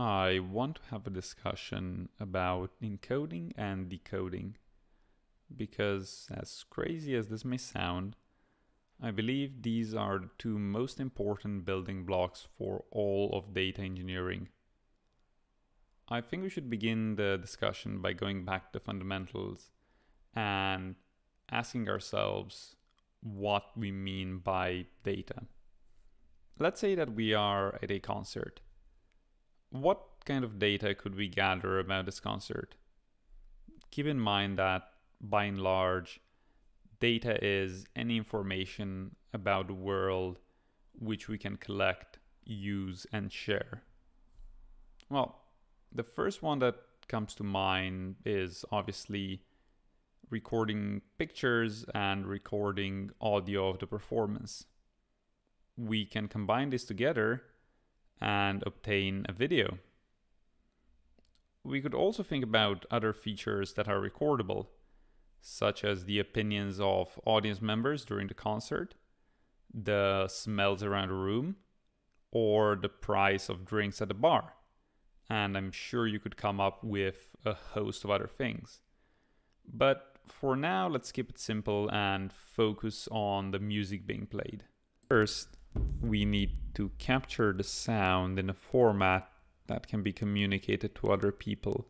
I want to have a discussion about encoding and decoding because, as crazy as this may sound, I believe these are the two most important building blocks for all of data engineering. I think we should begin the discussion by going back to fundamentals and asking ourselves what we mean by data. Let's say that we are at a concert what kind of data could we gather about this concert? Keep in mind that by and large, data is any information about the world which we can collect, use, and share. Well, the first one that comes to mind is obviously recording pictures and recording audio of the performance. We can combine this together and obtain a video. We could also think about other features that are recordable, such as the opinions of audience members during the concert, the smells around the room, or the price of drinks at the bar. And I'm sure you could come up with a host of other things. But for now, let's keep it simple and focus on the music being played. First, we need to capture the sound in a format that can be communicated to other people.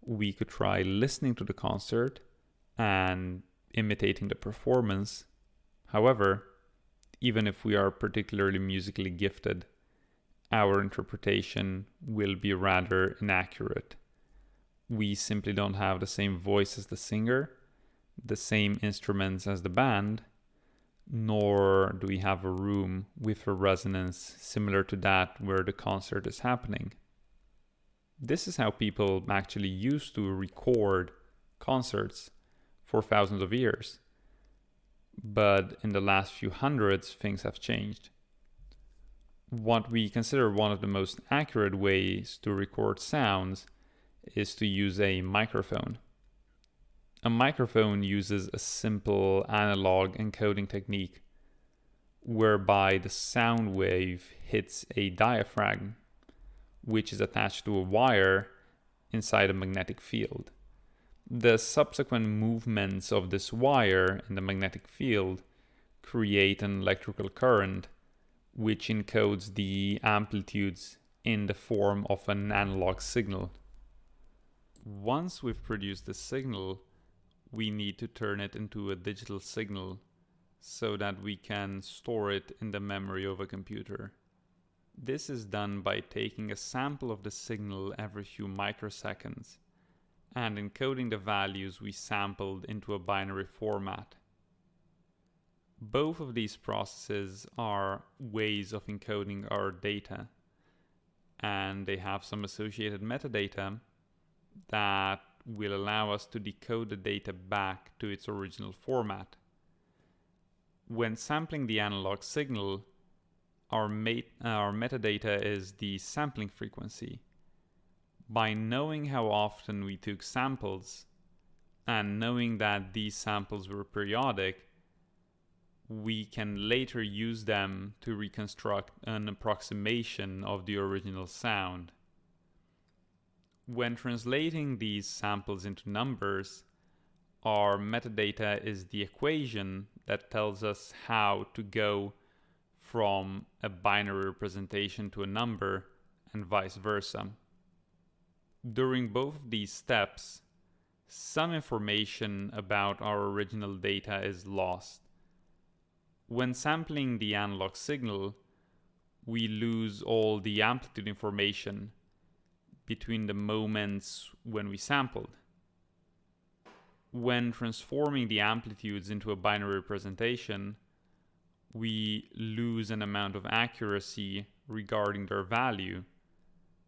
We could try listening to the concert and imitating the performance. However, even if we are particularly musically gifted, our interpretation will be rather inaccurate. We simply don't have the same voice as the singer, the same instruments as the band, nor do we have a room with a resonance similar to that where the concert is happening. This is how people actually used to record concerts for thousands of years. But in the last few hundreds, things have changed. What we consider one of the most accurate ways to record sounds is to use a microphone. A microphone uses a simple analog encoding technique whereby the sound wave hits a diaphragm, which is attached to a wire inside a magnetic field. The subsequent movements of this wire in the magnetic field create an electrical current which encodes the amplitudes in the form of an analog signal. Once we've produced the signal, we need to turn it into a digital signal so that we can store it in the memory of a computer. This is done by taking a sample of the signal every few microseconds and encoding the values we sampled into a binary format. Both of these processes are ways of encoding our data and they have some associated metadata that will allow us to decode the data back to its original format. When sampling the analog signal, our, our metadata is the sampling frequency. By knowing how often we took samples and knowing that these samples were periodic, we can later use them to reconstruct an approximation of the original sound. When translating these samples into numbers, our metadata is the equation that tells us how to go from a binary representation to a number and vice versa. During both of these steps, some information about our original data is lost. When sampling the analog signal, we lose all the amplitude information between the moments when we sampled. When transforming the amplitudes into a binary representation, we lose an amount of accuracy regarding their value,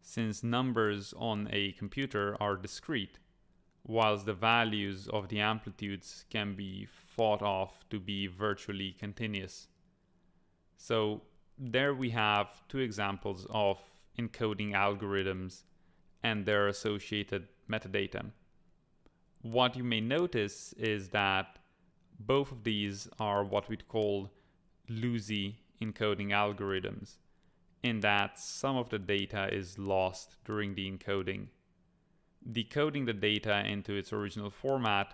since numbers on a computer are discrete, whilst the values of the amplitudes can be thought of to be virtually continuous. So there we have two examples of encoding algorithms and their associated metadata. What you may notice is that both of these are what we'd call lossy encoding algorithms, in that some of the data is lost during the encoding. Decoding the data into its original format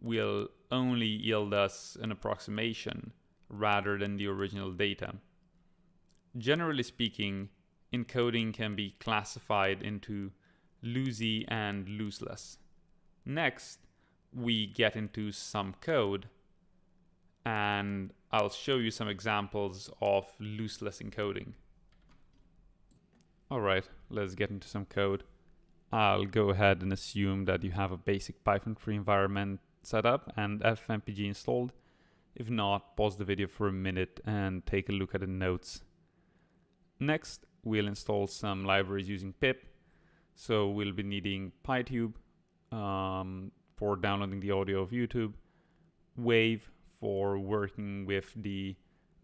will only yield us an approximation rather than the original data. Generally speaking, encoding can be classified into lossy and lossless. Next, we get into some code and I'll show you some examples of lossless encoding. Alright, let's get into some code. I'll go ahead and assume that you have a basic Python 3 environment set up and FFmpeg installed. If not, pause the video for a minute and take a look at the notes. Next, we'll install some libraries using pip. So we'll be needing PyTube um, for downloading the audio of YouTube, Wave for working with the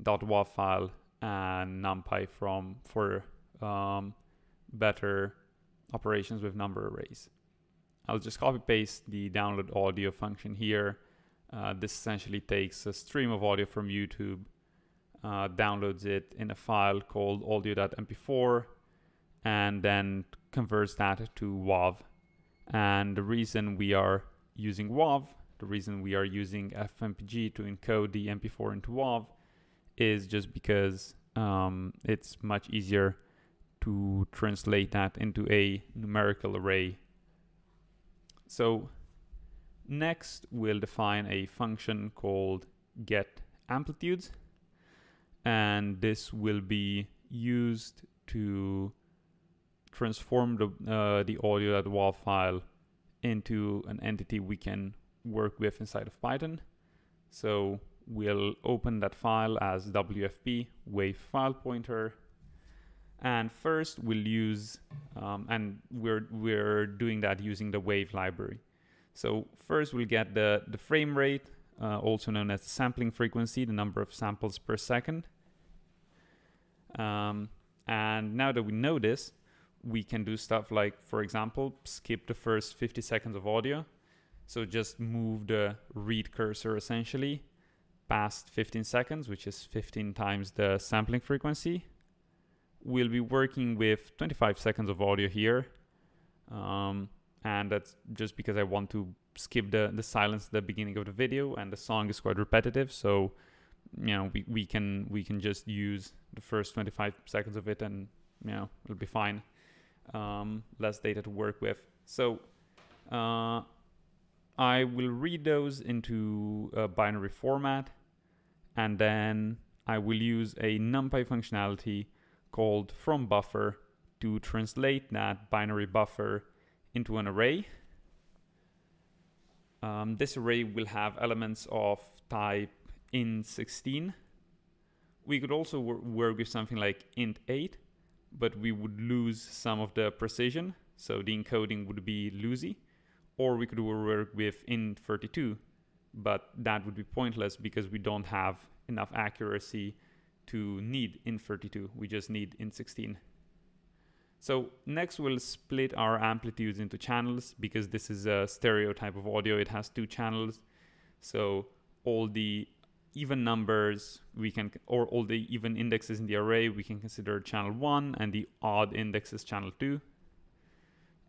.wav file, and NumPy from for um, better operations with number arrays. I'll just copy paste the download audio function here. Uh, this essentially takes a stream of audio from YouTube, uh, downloads it in a file called audio.mp4, and then converts that to WAV. And the reason we are using WAV, the reason we are using FFmpeg to encode the MP4 into WAV is just because um, it's much easier to translate that into a numerical array. So next we'll define a function called get amplitudes and this will be used to transform the, uh, the audio.wav file into an entity we can work with inside of Python. So we'll open that file as WFP wave file pointer and first we'll use, um, and we're, we're doing that using the wave library. So first we'll get the, the frame rate, uh, also known as sampling frequency, the number of samples per second. Um, and now that we know this, we can do stuff like, for example, skip the first 50 seconds of audio. So just move the read cursor essentially past 15 seconds, which is 15 times the sampling frequency we'll be working with 25 seconds of audio here. Um, and that's just because I want to skip the, the silence at the beginning of the video and the song is quite repetitive. So, you know, we, we can we can just use the first 25 seconds of it and, you know, it'll be fine. Um, less data to work with. So, uh, I will read those into a binary format and then I will use a NumPy functionality called from buffer to translate that binary buffer into an array. Um, this array will have elements of type int16. We could also wor work with something like int8, but we would lose some of the precision, so the encoding would be lossy. Or we could work with int32, but that would be pointless because we don't have enough accuracy to need int32. We just need int16. So next we'll split our amplitudes into channels because this is a stereo type of audio. It has two channels. So all the even numbers we can, or all the even indexes in the array, we can consider channel one and the odd indexes channel two.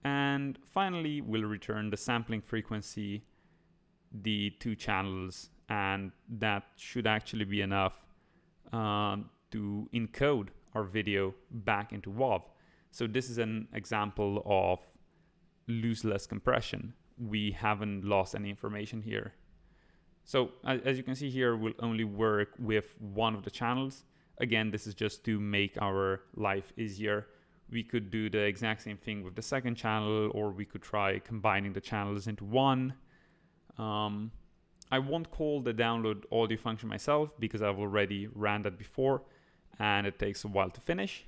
And finally, we'll return the sampling frequency, the two channels, and that should actually be enough um, to encode our video back into WAV. So this is an example of lossless compression. We haven't lost any information here. So as you can see here, we'll only work with one of the channels. Again, this is just to make our life easier. We could do the exact same thing with the second channel, or we could try combining the channels into one. Um, I won't call the download audio function myself because I've already ran that before and it takes a while to finish.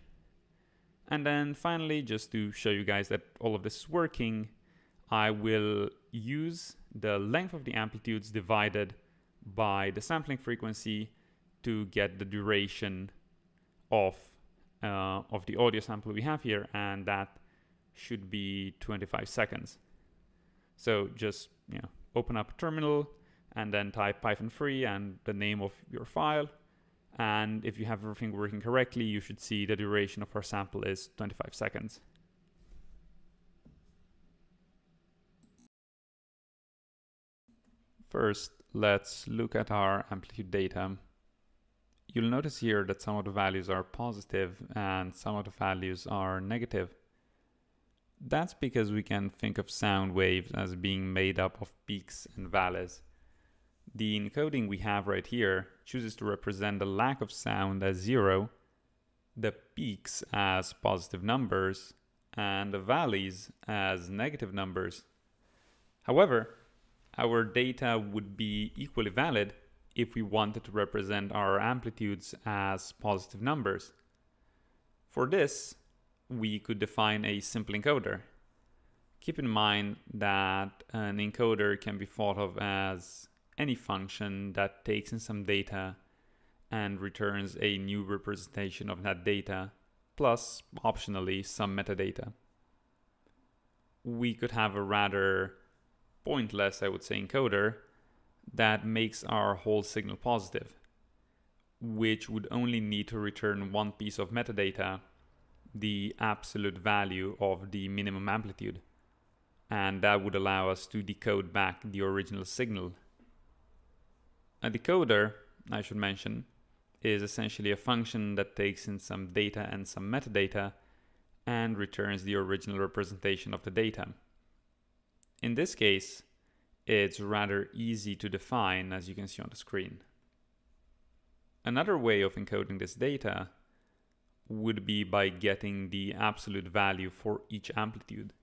And then finally, just to show you guys that all of this is working, I will use the length of the amplitudes divided by the sampling frequency to get the duration of, uh, of the audio sample we have here, and that should be 25 seconds. So just you know, open up a terminal, and then type python 3 and the name of your file And if you have everything working correctly, you should see the duration of our sample is 25 seconds. First, let's look at our amplitude data. You'll notice here that some of the values are positive and some of the values are negative. That's because we can think of sound waves as being made up of peaks and valleys. The encoding we have right here chooses to represent the lack of sound as zero, the peaks as positive numbers, and the valleys as negative numbers. However, our data would be equally valid if we wanted to represent our amplitudes as positive numbers. For this, we could define a simple encoder. Keep in mind that an encoder can be thought of as any function that takes in some data and returns a new representation of that data, plus optionally some metadata. We could have a rather pointless, I would say, encoder that makes our whole signal positive, which would only need to return one piece of metadata, the absolute value of the minimum amplitude. And that would allow us to decode back the original signal. A decoder, I should mention, is essentially a function that takes in some data and some metadata and returns the original representation of the data. In this case, it's rather easy to define as you can see on the screen. Another way of encoding this data would be by getting the absolute value for each amplitude.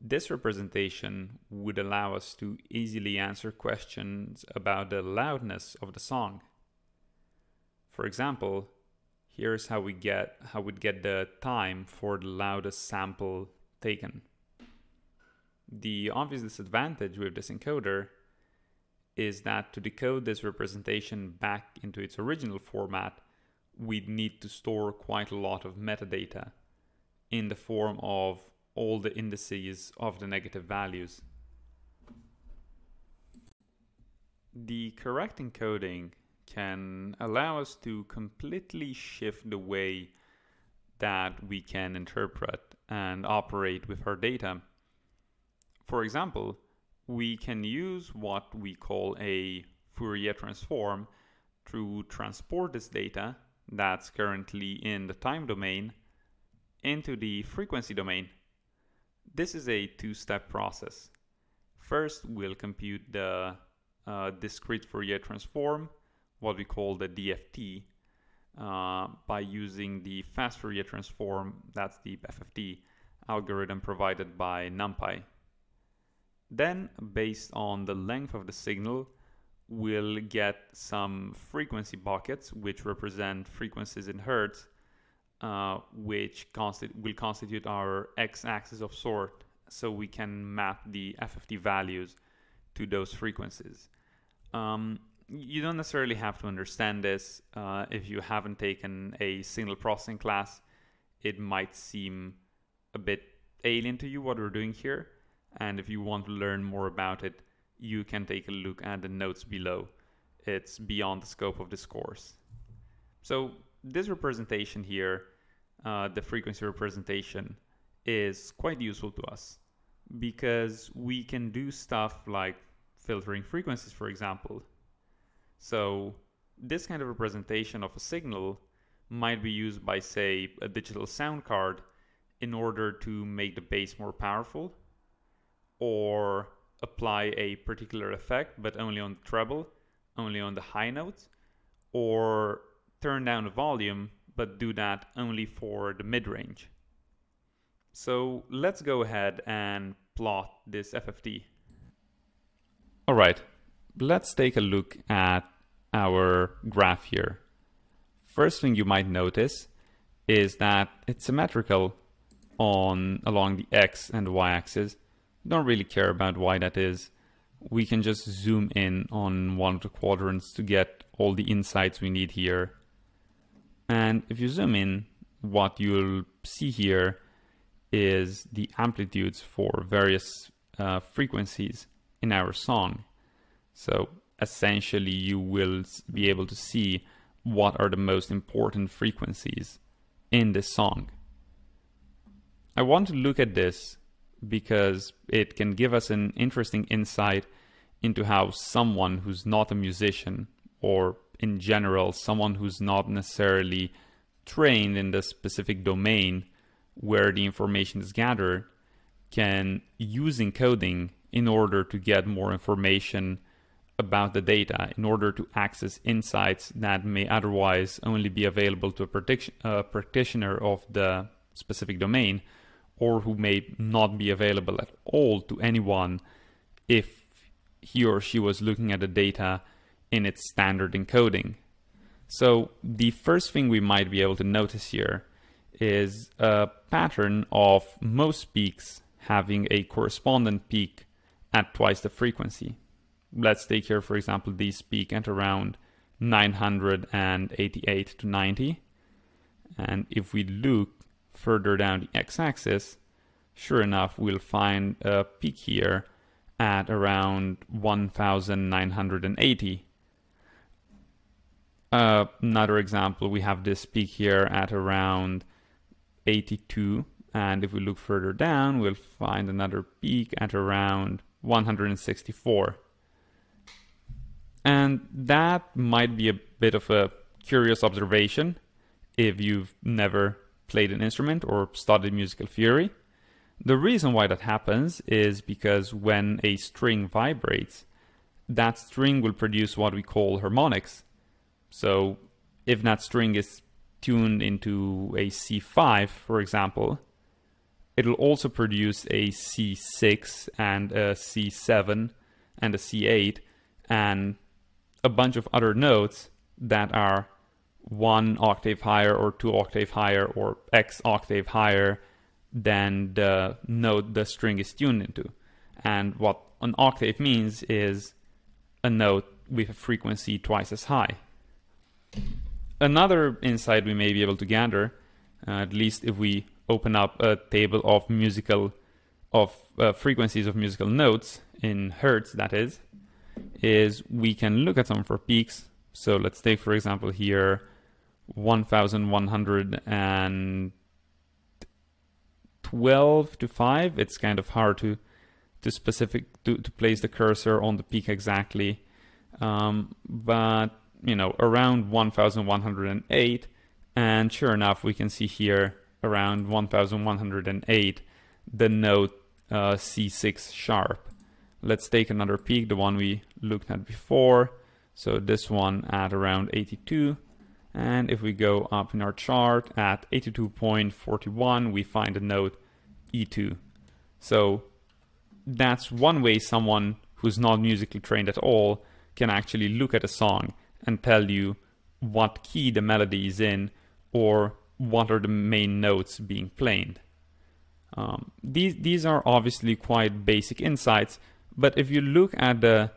This representation would allow us to easily answer questions about the loudness of the song. For example, here's how we get how we'd get the time for the loudest sample taken. The obvious disadvantage with this encoder is that to decode this representation back into its original format, we'd need to store quite a lot of metadata in the form of all the indices of the negative values. The correct encoding can allow us to completely shift the way that we can interpret and operate with our data. For example, we can use what we call a Fourier transform to transport this data that's currently in the time domain into the frequency domain. This is a two-step process. First, we'll compute the uh, discrete Fourier transform, what we call the DFT, uh, by using the fast Fourier transform, that's the FFT algorithm provided by NumPy. Then, based on the length of the signal, we'll get some frequency buckets, which represent frequencies in hertz, uh, which consti will constitute our x-axis of sort, so we can map the FFT values to those frequencies. Um, you don't necessarily have to understand this. Uh, if you haven't taken a signal processing class, it might seem a bit alien to you what we're doing here. And if you want to learn more about it, you can take a look at the notes below. It's beyond the scope of this course. So this representation here, uh, the frequency representation, is quite useful to us because we can do stuff like filtering frequencies, for example. So this kind of representation of a signal might be used by, say, a digital sound card in order to make the bass more powerful or apply a particular effect but only on treble, only on the high notes, or turn down the volume but do that only for the mid-range. So let's go ahead and plot this FFT. All right, let's take a look at our graph here. First thing you might notice is that it's symmetrical on along the x and y axis don't really care about why that is. We can just zoom in on one of the quadrants to get all the insights we need here. And if you zoom in, what you'll see here is the amplitudes for various uh, frequencies in our song. So essentially you will be able to see what are the most important frequencies in this song. I want to look at this because it can give us an interesting insight into how someone who's not a musician or in general someone who's not necessarily trained in the specific domain where the information is gathered can use encoding in order to get more information about the data in order to access insights that may otherwise only be available to a, practitioner of the specific domain or who may not be available at all to anyone if he or she was looking at the data in its standard encoding. So the first thing we might be able to notice here is a pattern of most peaks having a correspondent peak at twice the frequency. Let's take here, for example, this peak at around 988 to 90. And if we look further down the x-axis, sure enough, we'll find a peak here at around 1980. Uh, another example, we have this peak here at around 82 and if we look further down, we'll find another peak at around 164. And that might be a bit of a curious observation if you've never played an instrument or studied musical theory. The reason why that happens is because when a string vibrates, that string will produce what we call harmonics. So if that string is tuned into a C5, for example, it'll also produce a C6 and a C7 and a C8 and a bunch of other notes that are one octave higher or two octave higher or X octave higher than the note the string is tuned into. And what an octave means is a note with a frequency twice as high. Another insight we may be able to gather, uh, at least if we open up a table of musical of uh, frequencies of musical notes in hertz that is is we can look at some for peaks so let's take for example here 1112 to 5 it's kind of hard to to specific to, to place the cursor on the peak exactly um, but you know around 1108 and sure enough we can see here around 1108 the note uh, C6 sharp. Let's take another peak, the one we looked at before. So this one at around 82. And if we go up in our chart at 82.41, we find the note E2. So that's one way someone who's not musically trained at all can actually look at a song and tell you what key the melody is in or what are the main notes being played. Um, these these are obviously quite basic insights, but if you look at the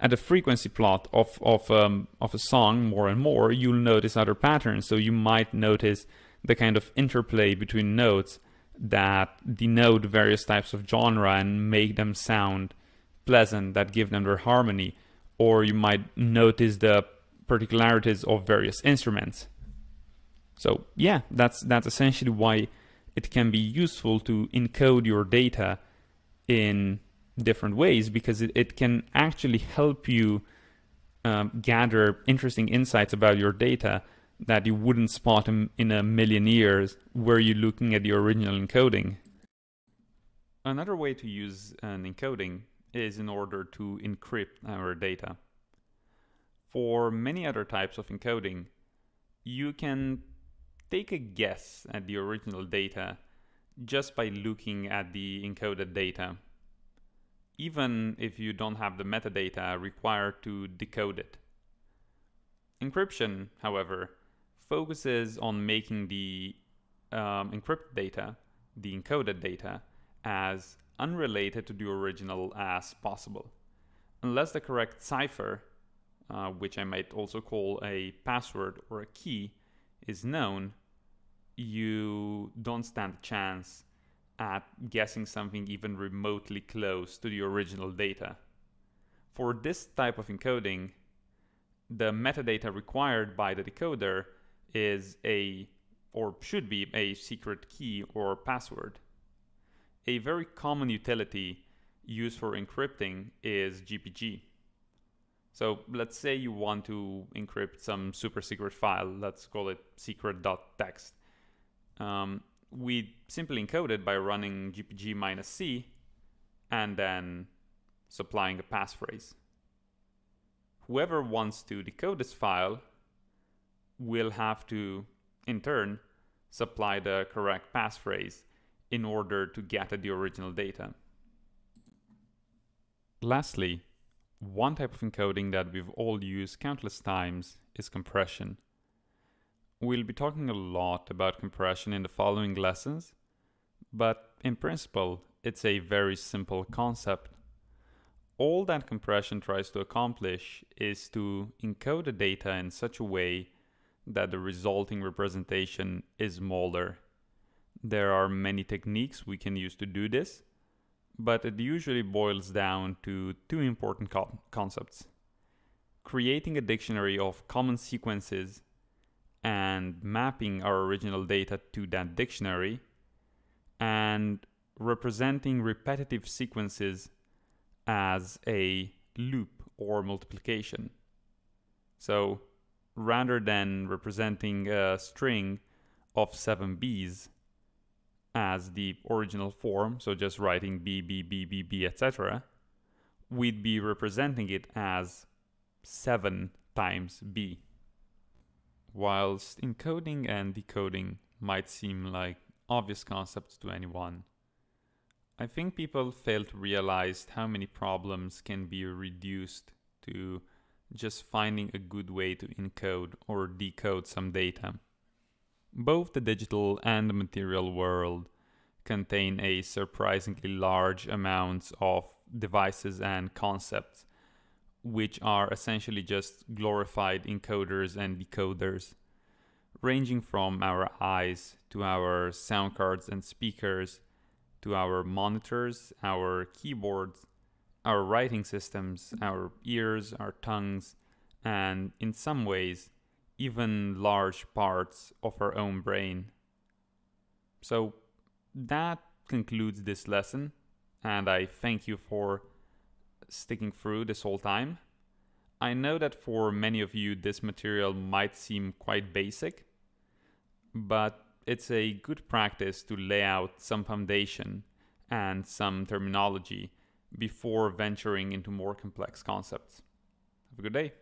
at the frequency plot of of um, of a song more and more, you'll notice other patterns. So you might notice the kind of interplay between notes that denote various types of genre and make them sound pleasant, that give them their harmony, or you might notice the particularities of various instruments. So yeah, that's that's essentially why it can be useful to encode your data in different ways because it, it can actually help you um, gather interesting insights about your data that you wouldn't spot in, in a million years were you looking at the original encoding. Another way to use an encoding is in order to encrypt our data. For many other types of encoding, you can take a guess at the original data just by looking at the encoded data, even if you don't have the metadata required to decode it. Encryption, however, focuses on making the um, encrypted data, the encoded data, as unrelated to the original as possible. Unless the correct cipher, uh, which I might also call a password or a key, is known, you don't stand a chance at guessing something even remotely close to the original data. For this type of encoding, the metadata required by the decoder is a, or should be, a secret key or password. A very common utility used for encrypting is GPG. So let's say you want to encrypt some super secret file, let's call it secret.txt. Um, we simply encode it by running gpg minus c and then supplying a passphrase. Whoever wants to decode this file will have to, in turn, supply the correct passphrase in order to get at the original data. Lastly, one type of encoding that we've all used countless times is compression. We'll be talking a lot about compression in the following lessons, but in principle, it's a very simple concept. All that compression tries to accomplish is to encode the data in such a way that the resulting representation is smaller. There are many techniques we can use to do this, but it usually boils down to two important co concepts. Creating a dictionary of common sequences and mapping our original data to that dictionary, and representing repetitive sequences as a loop or multiplication. So rather than representing a string of seven Bs, as the original form, so just writing B, B, B, B, B, etc., we'd be representing it as 7 times B. Whilst encoding and decoding might seem like obvious concepts to anyone, I think people fail to realize how many problems can be reduced to just finding a good way to encode or decode some data. Both the digital and the material world contain a surprisingly large amounts of devices and concepts, which are essentially just glorified encoders and decoders, ranging from our eyes to our sound cards and speakers, to our monitors, our keyboards, our writing systems, our ears, our tongues, and in some ways, even large parts of our own brain. So that concludes this lesson, and I thank you for sticking through this whole time. I know that for many of you, this material might seem quite basic, but it's a good practice to lay out some foundation and some terminology before venturing into more complex concepts. Have a good day.